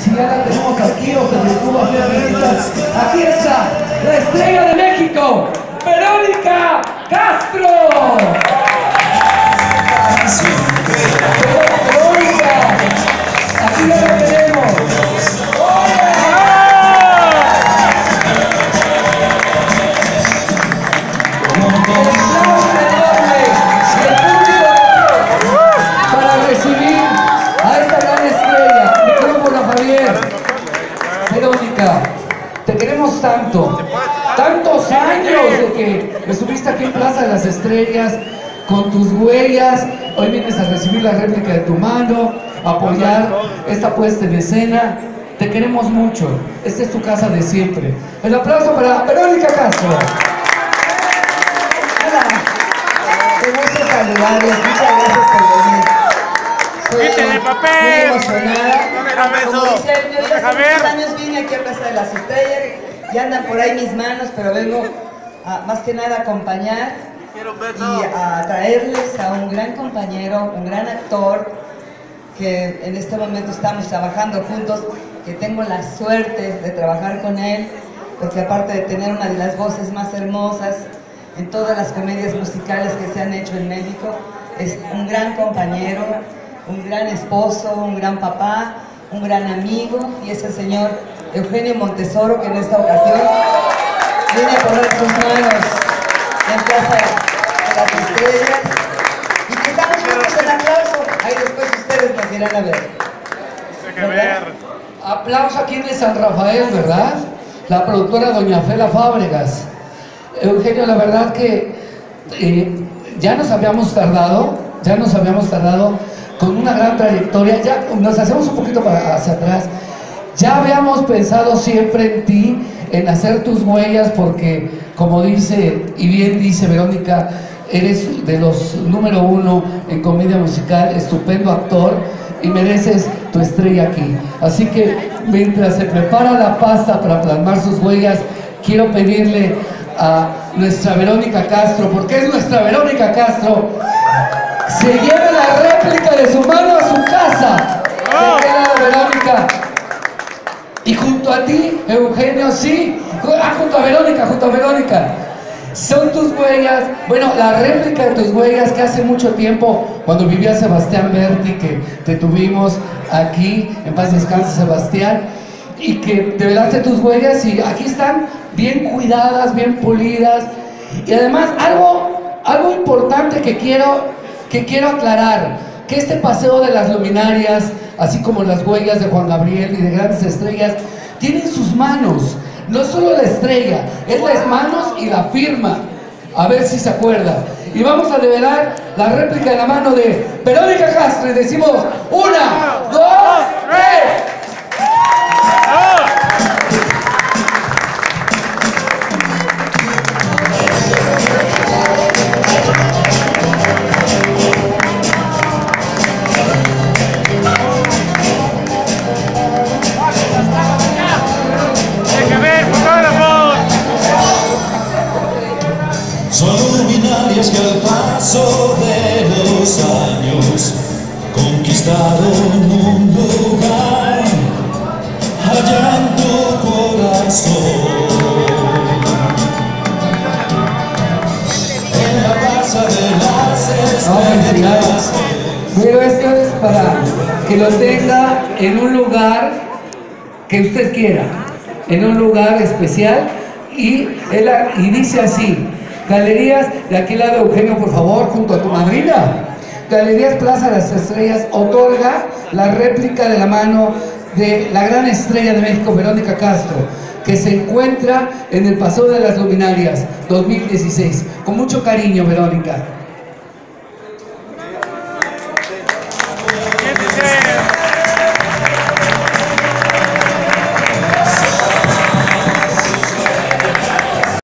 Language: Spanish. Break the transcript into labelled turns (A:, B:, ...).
A: Si ya la tenemos aquí o se detuvo Aquí está, la estrella de México, Verónica Castro. Tanto. Tantos años de que estuviste aquí en Plaza de las Estrellas con tus huellas. Hoy vienes a recibir la réplica de tu mano, a apoyar esta puesta en escena. Te queremos mucho. Esta es tu casa de siempre. El aplauso para Verónica Castro.
B: Hola, qué gusto saludarles, muchas gracias por venir.
C: Quítale papel.
B: Muy emocionada.
C: Déjame eso.
B: Como dice él, yo hace muchos años vine aquí a Plaza de las Estrellas y andan por ahí mis manos, pero vengo a, más que nada a acompañar y a traerles a un gran compañero, un gran actor que en este momento estamos trabajando juntos, que tengo la suerte de trabajar con él, porque aparte de tener una de las voces más hermosas en todas las comedias musicales que se han hecho en México, es un gran compañero, un gran esposo, un gran papá, un gran amigo, y es el señor Eugenio Montesoro, que en esta ocasión viene a poner sus manos en Plaza de las Estrellas, y que estamos juntos en aplauso, ahí después ustedes nos irán a ver.
A: Aplauso aquí en San Rafael, ¿verdad? La productora Doña Fela Fábregas. Eugenio, la verdad que eh, ya nos habíamos tardado, ya nos habíamos tardado con una gran trayectoria, ya nos hacemos un poquito para hacia atrás. Ya habíamos pensado siempre en ti, en hacer tus huellas, porque como dice, y bien dice Verónica, eres de los número uno en comedia musical, estupendo actor y mereces tu estrella aquí. Así que mientras se prepara la pasta para plasmar sus huellas, quiero pedirle a nuestra Verónica Castro, porque es nuestra Verónica Castro, se lleve la réplica de su mano ti, Eugenio, sí. Ah, junto a Verónica, junto a Verónica. Son tus huellas, bueno, la réplica de tus huellas que hace mucho tiempo, cuando vivía Sebastián Berti, que te tuvimos aquí, en paz descanse Sebastián, y que develaste tus huellas y aquí están bien cuidadas, bien pulidas. Y además, algo, algo importante que quiero, que quiero aclarar, que este paseo de las luminarias, así como las huellas de Juan Gabriel y de grandes estrellas, tienen sus manos. No solo la estrella, es las manos y la firma. A ver si se acuerda. Y vamos a develar la réplica de la mano de Verónica Castro. Y decimos, una,
D: que al paso de los años conquistaron un lugar allá en tu corazón. En la plaza de las estrellas.
A: Pero esto es para que lo tenga en un lugar que usted quiera, en un lugar especial. Y, él- y dice así, Galerías, de aquel lado Eugenio, por favor, junto a tu madrina. Galerías Plaza de las Estrellas otorga la réplica de la mano de la gran estrella de México, Verónica Castro, que se encuentra en el Paseo de las Luminarias 2016. Con mucho cariño, Verónica.